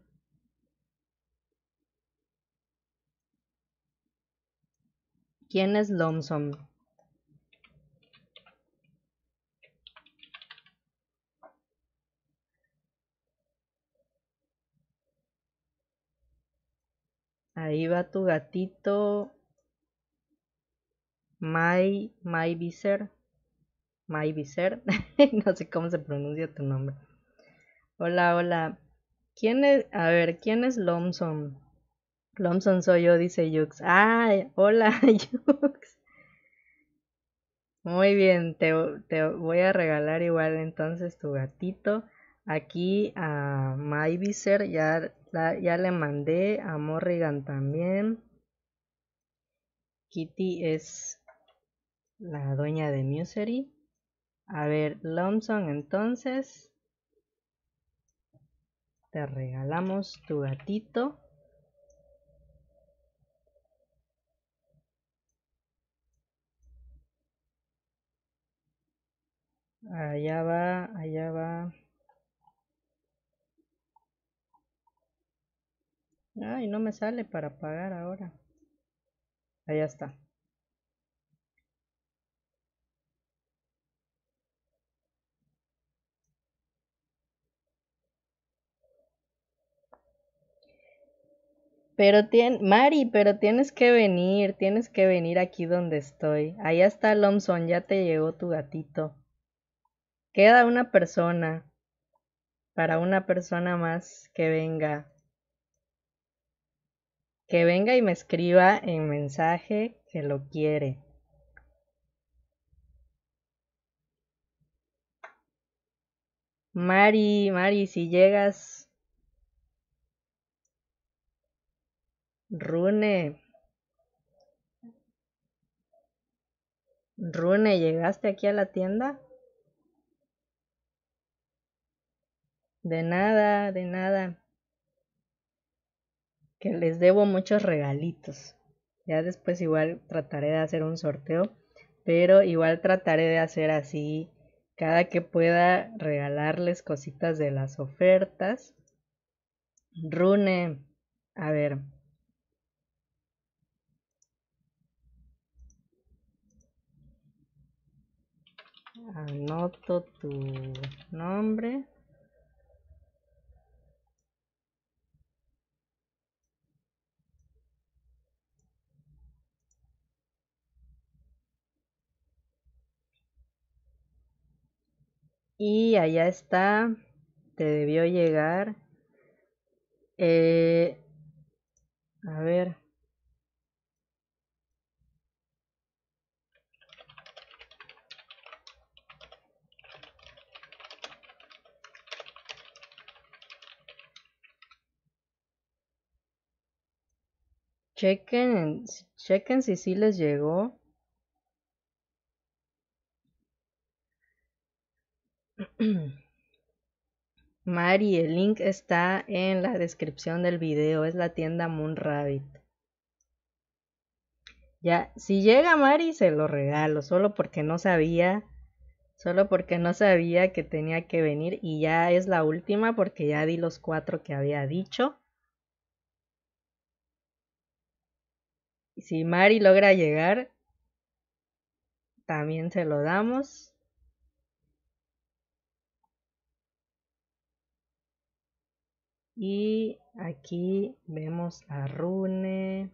Speaker 1: ¿Quién es Lomson? Ahí va tu gatito. My, My Viser. My Viser. (laughs) no sé cómo se pronuncia tu nombre. Hola, hola. ¿Quién es? A ver, ¿quién es Lomson? Lomson soy yo, dice Yux. ¡Ay! Hola, (laughs) Yux. Muy bien, te, te, voy a regalar igual entonces tu gatito. Aquí a Myviser ya, ya le mandé, a Morrigan también. Kitty es la dueña de Musery. A ver, Lomson entonces. Te regalamos tu gatito. Allá va, allá va. Ay, no me sale para pagar ahora. Allá está. Pero tien, Mari, pero tienes que venir, tienes que venir aquí donde estoy. Allá está Lomson, ya te llegó tu gatito. Queda una persona. Para una persona más que venga. Que venga y me escriba en mensaje que lo quiere. Mari, Mari, si llegas. Rune. Rune, ¿llegaste aquí a la tienda? De nada, de nada. Que les debo muchos regalitos. Ya después igual trataré de hacer un sorteo. Pero igual trataré de hacer así. Cada que pueda regalarles cositas de las ofertas. Rune. A ver. Anoto tu nombre. Y allá está, te debió llegar. Eh, a ver. Chequen, chequen si sí les llegó. (clears throat) Mari, el link está en la descripción del video, es la tienda Moon Rabbit. Ya, si llega Mari se lo regalo, solo porque no sabía, solo porque no sabía que tenía que venir y ya es la última porque ya di los cuatro que había dicho. Si Mari logra llegar, también se lo damos. Y aquí vemos a Rune.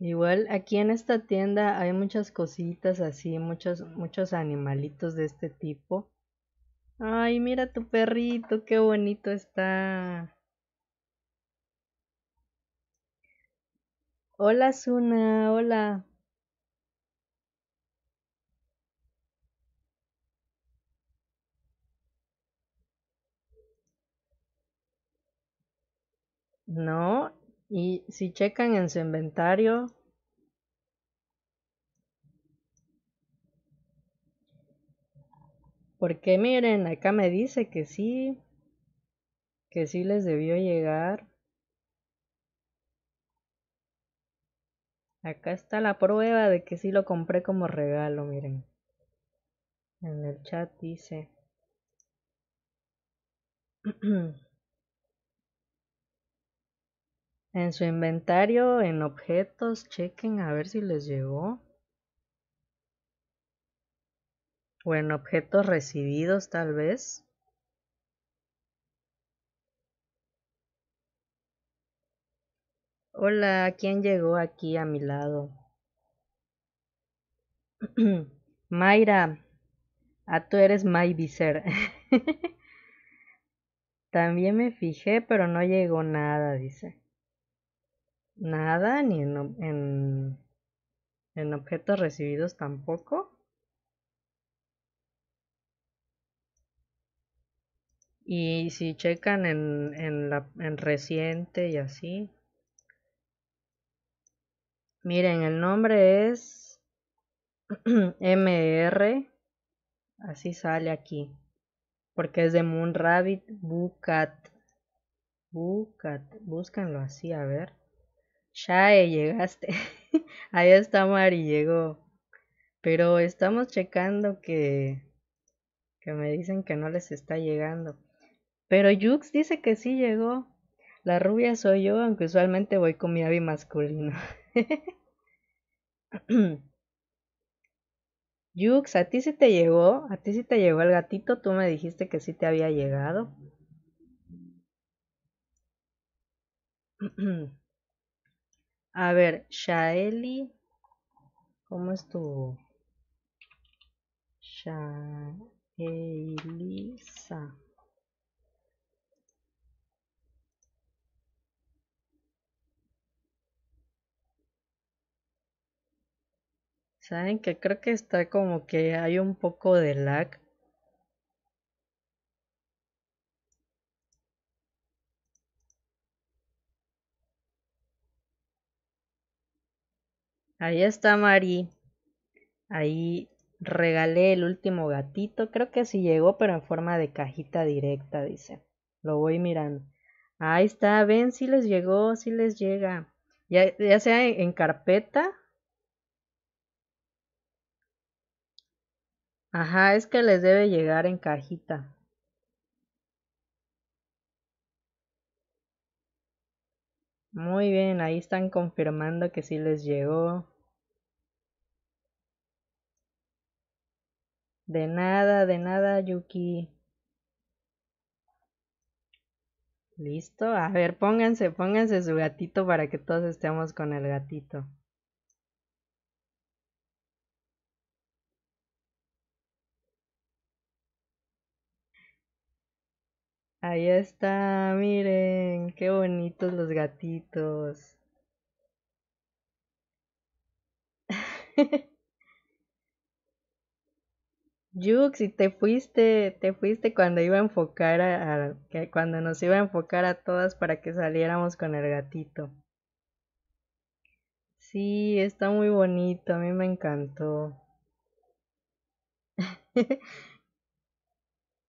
Speaker 1: Igual aquí en esta tienda hay muchas cositas así, muchos, muchos animalitos de este tipo. Ay, mira tu perrito, qué bonito está. Hola, Suna, hola. No, y si checan en su inventario, porque miren, acá me dice que sí, que sí les debió llegar. Acá está la prueba de que sí lo compré como regalo, miren. En el chat dice. (clears throat) en su inventario, en objetos, chequen a ver si les llegó. O en objetos recibidos tal vez. Hola, ¿quién llegó aquí a mi lado? (clears throat) Mayra, a ah, tú eres Viser. (laughs) También me fijé, pero no llegó nada, dice. Nada, ni en, en, objetos recibidos tampoco. Y si checan en, en, la, en reciente y así. Miren, el nombre es (clears throat) MR. Así sale aquí. Porque es de Moon Rabbit Bucat. Bucat. Búscanlo así, a ver. Shae, llegaste. (laughs) Ahí está Mari, llegó. Pero estamos checando que. que me dicen que no les está llegando. Pero Yux dice que sí llegó. La rubia soy yo, aunque usualmente voy con mi avi masculino. (laughs) (laughs) Yux, ¿a ti sí te llegó? ¿A ti sí te llegó el gatito? Tú me dijiste que sí te había llegado. (clears throat) A ver, Shaeli. ¿Cómo es tu? Shaelisa. Saben que creo que está como que hay un poco de lag. Ahí está Mari. Ahí regalé el último gatito. Creo que sí llegó, pero en forma de cajita directa, dice. Lo voy mirando. Ahí está, ven, si les llegó, si les llega. Ya, ya sea en carpeta Ajá, es que les debe llegar en cajita. Muy bien, ahí están confirmando que sí les llegó. De nada, de nada, Yuki. Listo. A ver, pónganse, pónganse su gatito para que todos estemos con el gatito. Ahí está, miren, qué bonitos los gatitos. (laughs) Yux, si te fuiste, te fuiste cuando iba a enfocar a, cuando nos iba a enfocar a todas para que saliéramos con el gatito. Sí, está muy bonito, a mí me encantó. (laughs)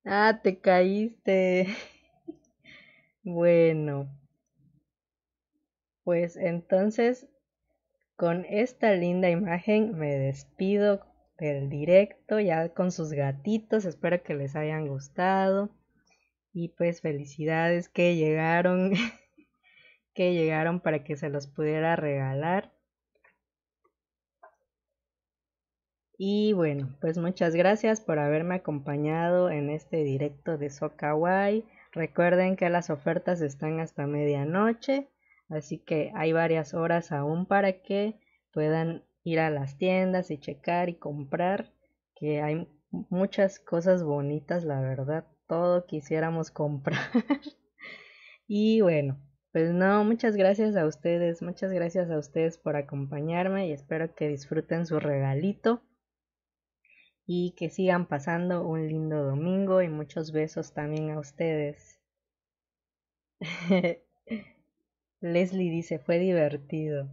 Speaker 1: Ah, te caíste. (laughs) Bueno, pues entonces con esta linda imagen me despido del directo ya con sus gatitos. Espero que les hayan gustado. Y pues felicidades que llegaron, (laughs) que llegaron para que se los pudiera regalar. Y bueno, pues muchas gracias por haberme acompañado en este directo de Sokawai. Recuerden que las ofertas están hasta medianoche, así que hay varias horas aún para que puedan ir a las tiendas y checar y comprar, que hay muchas cosas bonitas, la verdad, todo quisiéramos comprar. (laughs) y bueno, pues no, muchas gracias a ustedes, muchas gracias a ustedes por acompañarme y espero que disfruten su regalito y que sigan pasando un lindo domingo y muchos besos también a ustedes. (laughs) Leslie dice, fue divertido.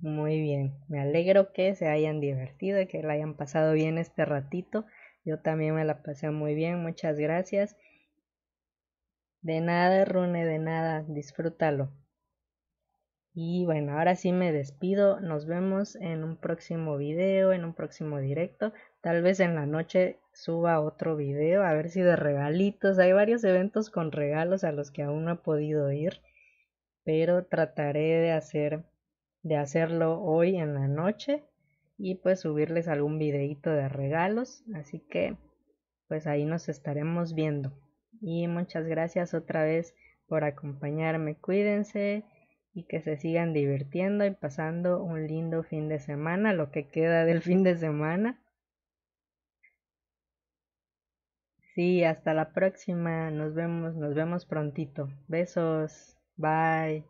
Speaker 1: Muy bien, me alegro que se hayan divertido y que la hayan pasado bien este ratito. Yo también me la pasé muy bien, muchas gracias. De nada, Rune, de nada, disfrútalo. Y bueno, ahora sí me despido. Nos vemos en un próximo video, en un próximo directo. Tal vez en la noche suba otro video, a ver si de regalitos. Hay varios eventos con regalos a los que aún no he podido ir, pero trataré de hacer de hacerlo hoy en la noche y pues subirles algún videito de regalos. Así que pues ahí nos estaremos viendo. Y muchas gracias otra vez por acompañarme. Cuídense y que se sigan divirtiendo y pasando un lindo fin de semana, lo que queda del fin de semana. Sí, hasta la próxima. Nos vemos, nos vemos prontito. Besos. Bye.